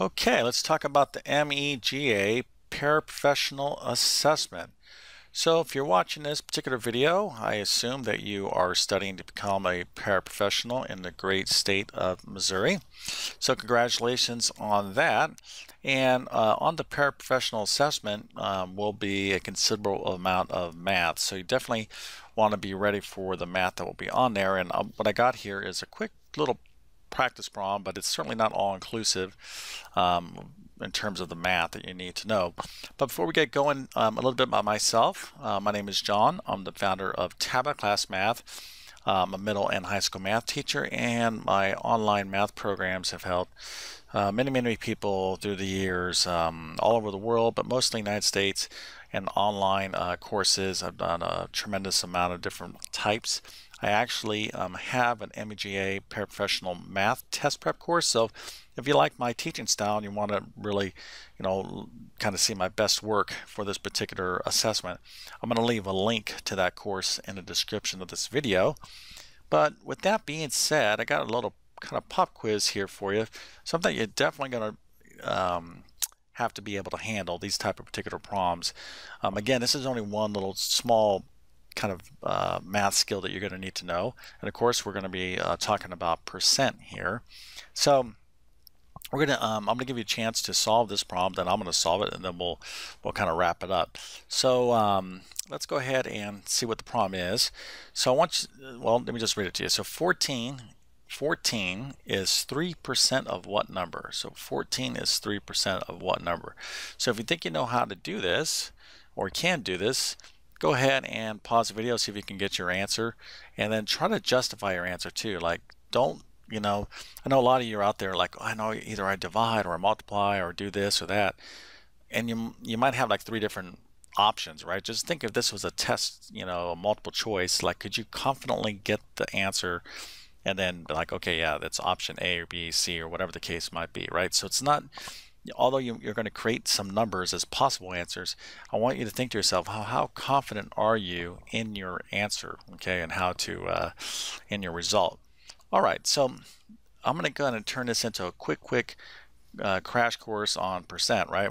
Okay, let's talk about the MEGA Paraprofessional Assessment. So if you're watching this particular video, I assume that you are studying to become a paraprofessional in the great state of Missouri. So congratulations on that. And uh, on the paraprofessional assessment um, will be a considerable amount of math. So you definitely want to be ready for the math that will be on there. And uh, what I got here is a quick little practice problem, but it's certainly not all inclusive um, in terms of the math that you need to know. But before we get going, um, a little bit about myself. Uh, my name is John. I'm the founder of TabletClass Math. I'm a middle and high school math teacher, and my online math programs have helped uh, many, many people through the years um, all over the world, but mostly United States and online uh, courses. I've done a tremendous amount of different types. I actually um, have an MEGA paraprofessional math test prep course. So if you like my teaching style and you want to really, you know, kind of see my best work for this particular assessment, I'm going to leave a link to that course in the description of this video. But with that being said, I got a little kind of pop quiz here for you. Something you're definitely going to um, have to be able to handle these type of particular problems. Um, again, this is only one little small kind of uh, math skill that you're going to need to know. And of course, we're going to be uh, talking about percent here. So we're gonna um, I'm gonna give you a chance to solve this problem then I'm gonna solve it and then we'll we'll kind of wrap it up. So um, let's go ahead and see what the problem is. So I want you, well let me just read it to you. So 14 14 is 3% of what number? So 14 is 3% of what number? So if you think you know how to do this or can do this go ahead and pause the video, see if you can get your answer, and then try to justify your answer too. Like, don't, you know, I know a lot of you are out there like, oh, I know either I divide or I multiply or do this or that. And you, you might have like three different options, right? Just think if this was a test, you know, a multiple choice, like, could you confidently get the answer and then like, okay, yeah, that's option A or B, C, or whatever the case might be, right? So it's not, although you, are going to create some numbers as possible answers, I want you to think to yourself, how, how confident are you in your answer, okay, and how to, uh, in your result. All right, so I'm going to go ahead and turn this into a quick, quick uh, crash course on percent, right?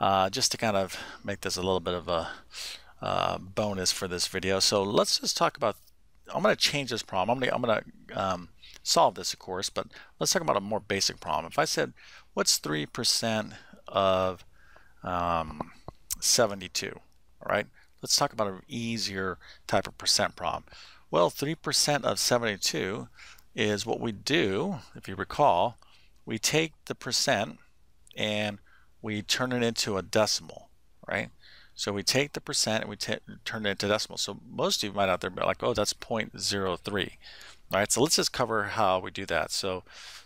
Uh, just to kind of make this a little bit of a uh, bonus for this video. So let's just talk about, I'm going to change this problem. I'm going to, I'm going to um, solve this, of course, but let's talk about a more basic problem. If I said, what's 3% of um, 72? All right, let's talk about an easier type of percent problem. Well, 3% of 72 is what we do, if you recall, we take the percent and we turn it into a decimal, right? So we take the percent and we turn it into decimal. So most of you might out there be like, oh, that's 0.03. All right, so let's just cover how we do that. So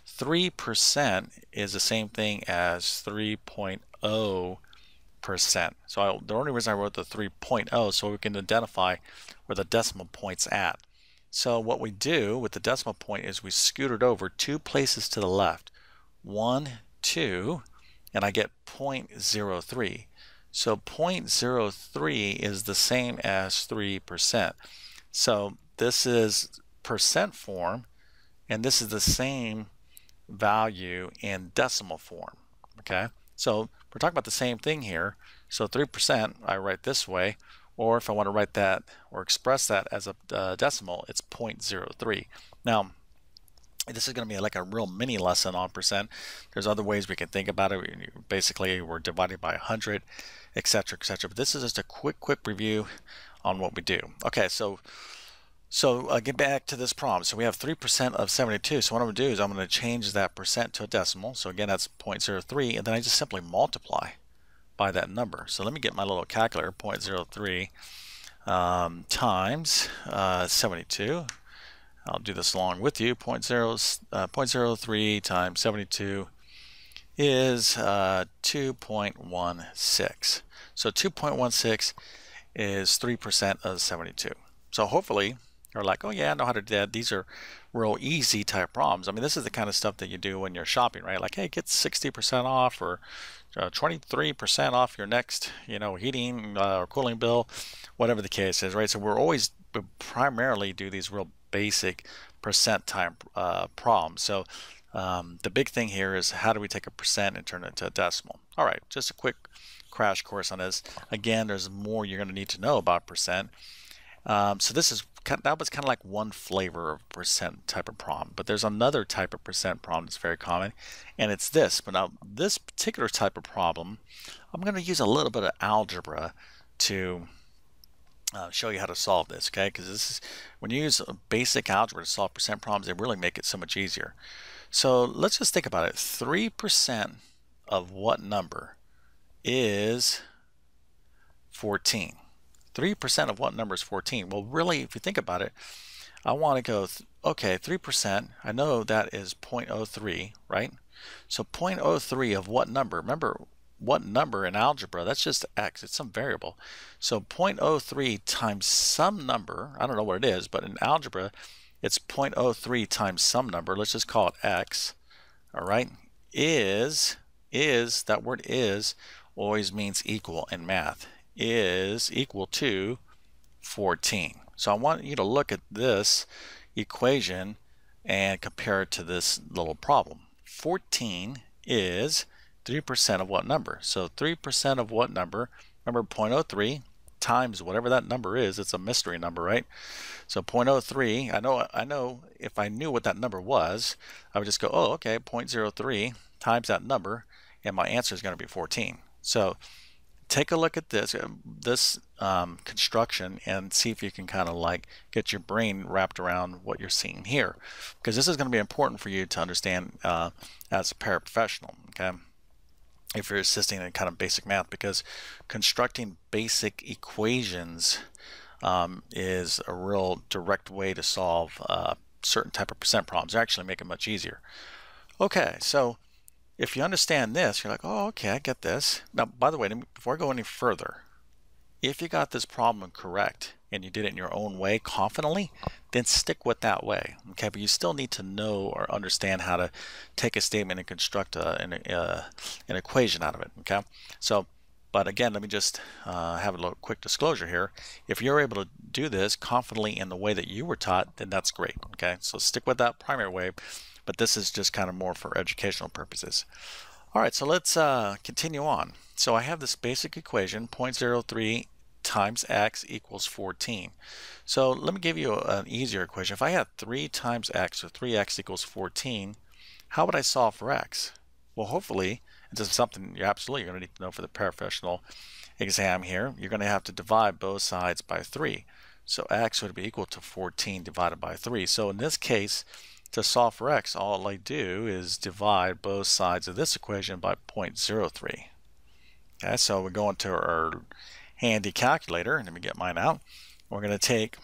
3% is the same thing as 3.0%. So I, the only reason I wrote the 3.0 so we can identify where the decimal point's at. So what we do with the decimal point is we scoot it over two places to the left. 1, 2, and I get 0.03. So 0.03 is the same as 3%. So this is percent form, and this is the same value in decimal form. Okay, so we're talking about the same thing here. So 3% I write this way, or if I want to write that or express that as a uh, decimal, it's 0.03. Now, this is going to be like a real mini lesson on percent. There's other ways we can think about it. Basically, we're dividing by 100, etc., etc. But this is just a quick, quick review on what we do. Okay, so so uh, get back to this problem. So we have 3% of 72. So what I'm going to do is I'm going to change that percent to a decimal. So again, that's 0.03. And then I just simply multiply by that number. So let me get my little calculator, 0.03 um, times uh, 72. I'll do this along with you. 0.0, uh, 0.03 times 72 is uh, 2.16. So 2.16 is 3% of 72. So hopefully are like, oh yeah, I know how to do that. These are real easy type problems. I mean, this is the kind of stuff that you do when you're shopping, right? Like, hey, get 60% off or 23% uh, off your next, you know, heating uh, or cooling bill, whatever the case is, right? So we're always we primarily do these real basic percent time uh, problems. So Um, the big thing here is how do we take a percent and turn it into a decimal? All right, just a quick crash course on this. Again, there's more you're going to need to know about percent. Um, so this is that was kind of like one flavor of percent type of problem, but there's another type of percent problem that's very common, and it's this. But now this particular type of problem, I'm going to use a little bit of algebra to uh, show you how to solve this, okay? Because this is when you use basic algebra to solve percent problems, they really make it so much easier. So let's just think about it. Three percent of what number is 14? 3% of what number is 14? Well, really, if you think about it, I want to go, okay, 3%, I know that is 0.03, right? So 0.03 of what number? Remember, what number in algebra? That's just x, it's some variable. So 0.03 times some number, I don't know what it is, but in algebra, it's 0.03 times some number, let's just call it x, all right, is, is, that word is, always means equal in math is equal to 14. So I want you to look at this equation and compare it to this little problem. 14 is 3% of what number? So 3% of what number? Remember 0.03 times whatever that number is. It's a mystery number, right? So 0.03, I know I know if I knew what that number was, I would just go, oh, okay, 0.03 times that number, and my answer is going to be 14. So take a look at this uh, this um, construction and see if you can kind of like get your brain wrapped around what you're seeing here. Because this is going to be important for you to understand uh, as a paraprofessional okay? If you're assisting in kind of basic math because constructing basic equations um, is a real direct way to solve uh, certain type of percent problems. They actually make it much easier. Okay so if you understand this, you're like, oh, okay, I get this. Now, by the way, before I go any further, if you got this problem correct and you did it in your own way confidently, then stick with that way. Okay, but you still need to know or understand how to take a statement and construct a, an, a, uh, an equation out of it. Okay, so but again, let me just uh, have a little quick disclosure here. If you're able to do this confidently in the way that you were taught, then that's great. Okay, so stick with that primary way but this is just kind of more for educational purposes. All right, so let's uh, continue on. So I have this basic equation, 0.03 times x equals 14. So let me give you an easier equation. If I had 3 times x, so 3x equals 14, how would I solve for x? Well, hopefully, this is something you're absolutely going to need to know for the professional exam here. You're going to have to divide both sides by 3. So x would be equal to 14 divided by 3. So in this case, to solve for x, all I do is divide both sides of this equation by 0.03. Okay, so we're going to our handy calculator. Let me get mine out. We're going to take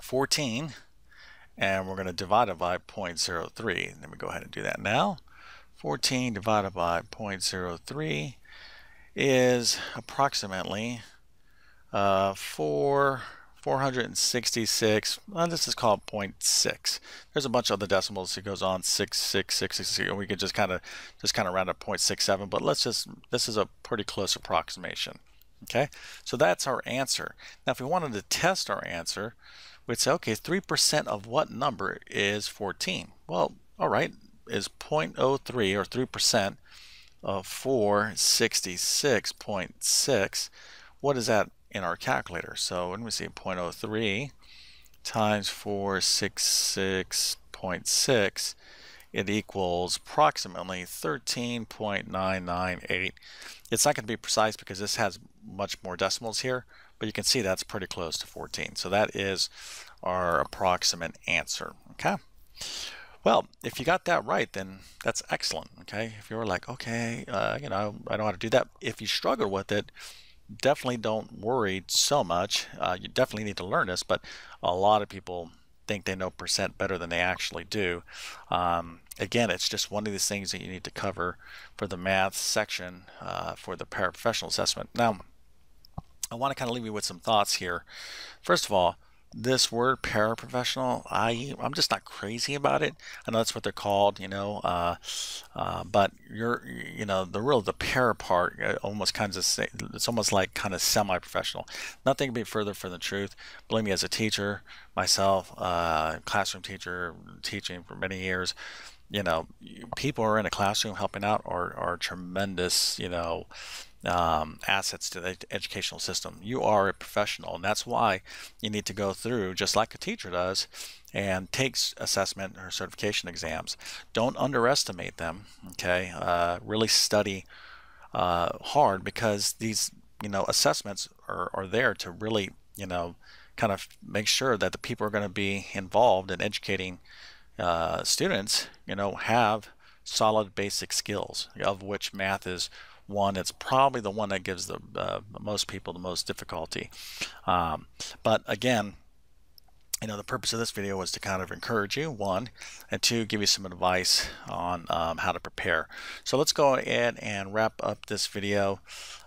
14 and we're going to divide it by 0.03. Let me go ahead and do that now. 14 divided by 0.03 is approximately uh, 4 466, well, this is called 0.6. There's a bunch of other decimals. It goes on 6, 6, 6, 6, 6. We could just kind of just kind of round up 0.67, but let's just, this is a pretty close approximation. Okay, so that's our answer. Now, if we wanted to test our answer, we'd say, okay, 3% of what number is 14? Well, all right, is 0.03 or 3% of 466.6. What is that in our calculator. So when we see 0.03 times 466.6, it equals approximately 13.998. It's not going to be precise because this has much more decimals here, but you can see that's pretty close to 14. So that is our approximate answer. Okay. Well, if you got that right, then that's excellent. Okay. If you were like, okay, uh, you know, I don't know how to do that. If you struggle with it, definitely don't worry so much. Uh, you definitely need to learn this, but a lot of people think they know percent better than they actually do. Um, again, it's just one of these things that you need to cover for the math section uh, for the paraprofessional assessment. Now, I want to kind of leave you with some thoughts here. First of all, this word paraprofessional i i'm just not crazy about it. I know that's what they're called you know uh, uh, but you're you know the real the para part uh, almost kind of it's almost like kind of semi-professional. Nothing can be further from the truth. Believe me as a teacher myself uh, classroom teacher teaching for many years you know, people are in a classroom helping out are, are tremendous, you know, um, assets to the educational system. You are a professional, and that's why you need to go through, just like a teacher does, and takes assessment or certification exams. Don't underestimate them. Okay, uh, really study uh, hard because these you know assessments are, are there to really you know kind of make sure that the people are going to be involved in educating uh, students, you know, have solid basic skills, of which math is one. It's probably the one that gives the uh, most people the most difficulty. Um, but again, you know, the purpose of this video was to kind of encourage you, one, and two, give you some advice on um, how to prepare. So let's go ahead and wrap up this video.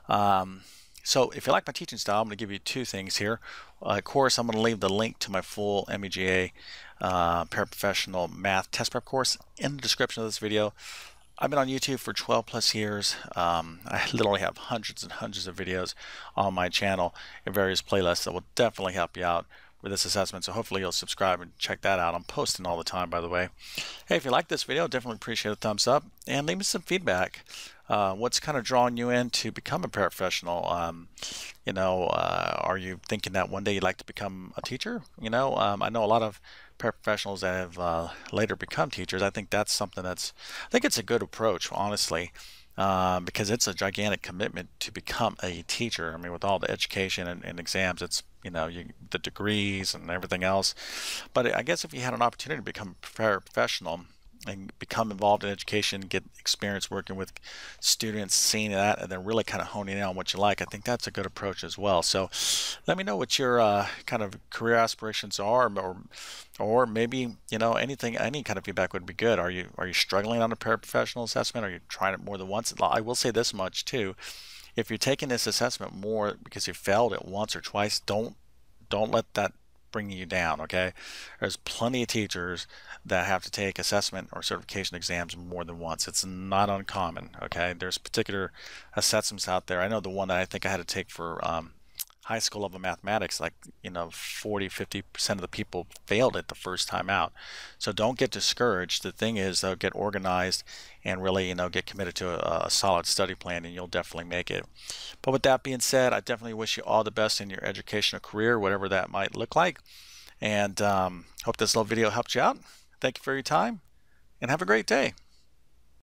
Um, so if you like my teaching style, I'm going to give you two things here. Uh, of course, I'm going to leave the link to my full MEGA uh, paraprofessional math test prep course in the description of this video. I've been on YouTube for 12 plus years. Um, I literally have hundreds and hundreds of videos on my channel in various playlists that will definitely help you out with this assessment. So hopefully you'll subscribe and check that out. I'm posting all the time, by the way. Hey, if you like this video, definitely appreciate a thumbs up and leave me some feedback. Uh, what's kind of drawing you in to become a paraprofessional? Um, you know, uh, are you thinking that one day you'd like to become a teacher? You know, um, I know a lot of paraprofessionals that have uh, later become teachers. I think that's something that's, I think it's a good approach, honestly. Uh, because it's a gigantic commitment to become a teacher. I mean, with all the education and, and exams, it's you know you, the degrees and everything else. But I guess if you had an opportunity to become a professional, and become involved in education, get experience working with students, seeing that, and then really kind of honing in on what you like. I think that's a good approach as well. So let me know what your uh, kind of career aspirations are, or, or maybe you know anything, any kind of feedback would be good. Are you are you struggling on a paraprofessional assessment? Are you trying it more than once? I will say this much too: if you're taking this assessment more because you failed it once or twice, don't don't let that bringing you down, okay? There's plenty of teachers that have to take assessment or certification exams more than once. It's not uncommon, okay? There's particular assessments out there. I know the one that I think I had to take for um, high school level mathematics, like, you know, 40, 50% of the people failed it the first time out. So don't get discouraged. The thing is, though, get organized and really, you know, get committed to a, a solid study plan and you'll definitely make it. But with that being said, I definitely wish you all the best in your educational career, whatever that might look like. And um, hope this little video helped you out. Thank you for your time and have a great day.